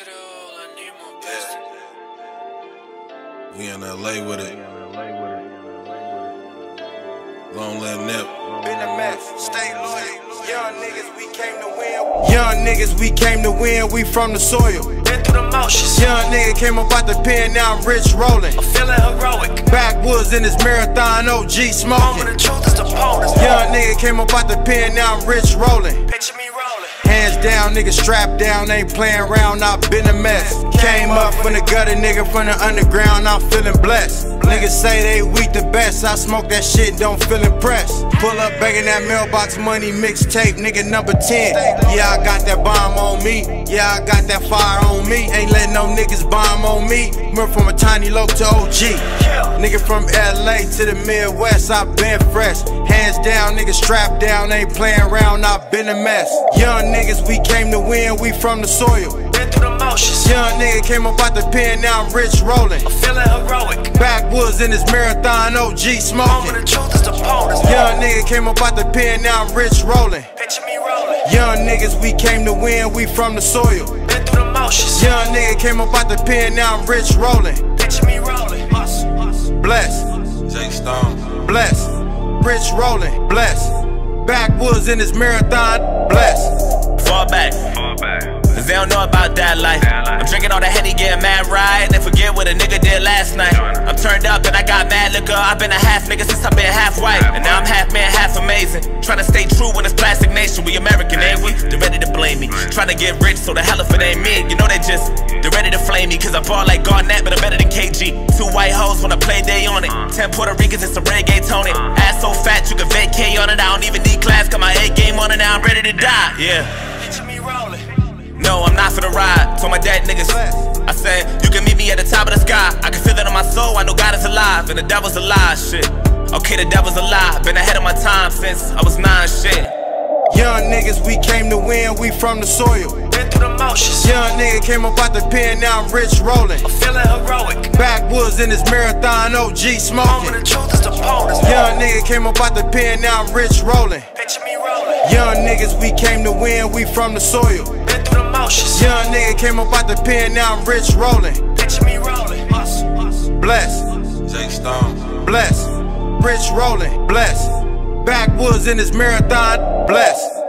it all, I need. We in LA with it. Long live Nip. Been a mess, stay loyal. Young niggas, we came to win. Young niggas, we came to win. We from the soil. Been through the motions. Young nigga came up out the pen, now I'm rich rolling. I'm feeling heroic. Backwoods in this marathon, OG Moment smoking. of truth is the bonus. Young nigga came up out the pen, now I'm rich rolling. Picture me rolling. Hands down, nigga strapped down, ain't playing around, I've been a mess. Came up from the gutter, nigga from the underground, I'm feeling blessed. Niggas say they weak the best, I smoke that shit, don't feel impressed. Pull up begging that mailbox money mixtape, nigga number 10. Yeah, I got that bomb on me, yeah, I got that fire on me. Ain't letting no niggas bomb on me. Went from a tiny loc to OG. Nigga from LA to the Midwest, I been fresh. Hands down, nigga strapped down, ain't playing around, I been a mess. Young niggas, we came to win, we from the soil. Been through the motions. Young nigga came up out the pen, now I'm rich rolling. I'm feeling heroic. Backwoods in this marathon, OG Moment smoking. of truth is the bonus. Young nigga came up out the pen, now I'm rich rolling. Picture me rolling. Young niggas, we came to win, we from the soil. Been through the motions. Young nigga came up out the pen, now I'm rich rolling. Picture me rolling. Hustle, hustle. Bless, J Stone. bless, rich rolling, bless. Backwoods in this marathon, bless. Fall back. Fall back. Cause they don't know about that life. I'm drinking all the Henny, getting mad right. They forget what a nigga did last night. I'm turned up and I got mad liquor. I've been a half nigga since I've been half white. And now I'm half man, half amazing. Trying to stay true when it's plastic nation. We American, ain't we? They're ready to blame me. Trying to get rich, so the hell if it ain't me. You know they just, they're ready to flame me. Cause I ball like Garnett, but I'm better than KG. Two white hoes when I play day on it. Ten Puerto Ricans and some reggae Tony. Ass so fat you can vacate on it. I don't even need class, got my A game on it. Now I'm ready to die. Yeah. Picture. No, I'm not for the ride. Told my dad niggas. I said, you can meet me at the top of the sky. I can feel it in my soul. I know God is alive and the devil's alive. Shit. Okay, the devil's alive. Been ahead of my time since I was nine. Shit. Young niggas, we came to win, we from the soil. Been through the motions. Young nigga came up out the pen, now I'm rich rolling. I'm feeling heroic. Backwoods in this marathon, OG Moment smoking. of truth is the bonus. Young nigga came up out the pen, now I'm rich rolling. Picture me rolling. Young niggas, we came to win, we from the soil. Been through the motions. Young nigga came up out the pen, now I'm rich rolling. Picture me rolling. Hustle, hustle. Bless, J Stone. bless, rich rolling, bless. Backwoods in this marathon, bless.